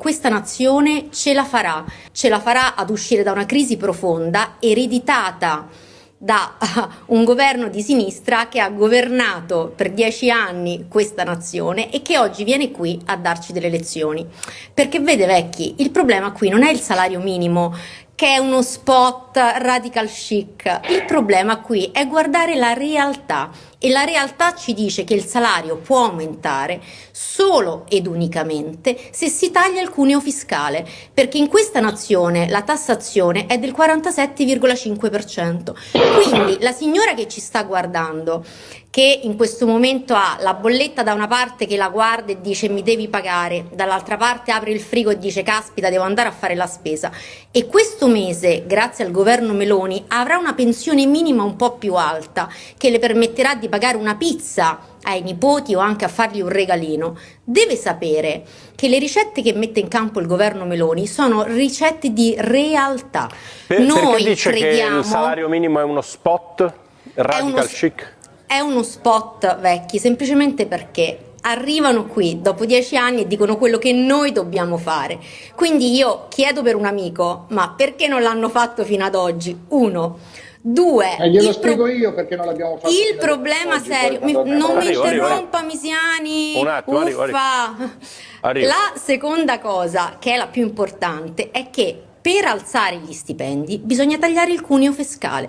questa nazione ce la farà, ce la farà ad uscire da una crisi profonda ereditata da un governo di sinistra che ha governato per dieci anni questa nazione e che oggi viene qui a darci delle lezioni. Perché vede vecchi, il problema qui non è il salario minimo che è uno spot radical chic. Il problema qui è guardare la realtà e la realtà ci dice che il salario può aumentare solo ed unicamente se si taglia il cuneo fiscale, perché in questa nazione la tassazione è del 47,5%. Quindi la signora che ci sta guardando che in questo momento ha la bolletta da una parte che la guarda e dice mi devi pagare, dall'altra parte apre il frigo e dice caspita devo andare a fare la spesa e questo mese grazie al governo Meloni avrà una pensione minima un po' più alta che le permetterà di pagare una pizza ai nipoti o anche a fargli un regalino, deve sapere che le ricette che mette in campo il governo Meloni sono ricette di realtà. Per, Noi dice crediamo, che il salario minimo è uno spot radical uno, chic? È uno spot vecchi, semplicemente perché arrivano qui dopo dieci anni e dicono quello che noi dobbiamo fare. Quindi io chiedo per un amico, ma perché non l'hanno fatto fino ad oggi? Uno. Due, eh, glielo spiego io perché non l'abbiamo fatto. Il problema oggi, serio, mi, non mi interrompa Misiani. Un attimo, Uffa. Arrivo, arrivo. La seconda cosa, che è la più importante, è che per alzare gli stipendi bisogna tagliare il cuneo fiscale.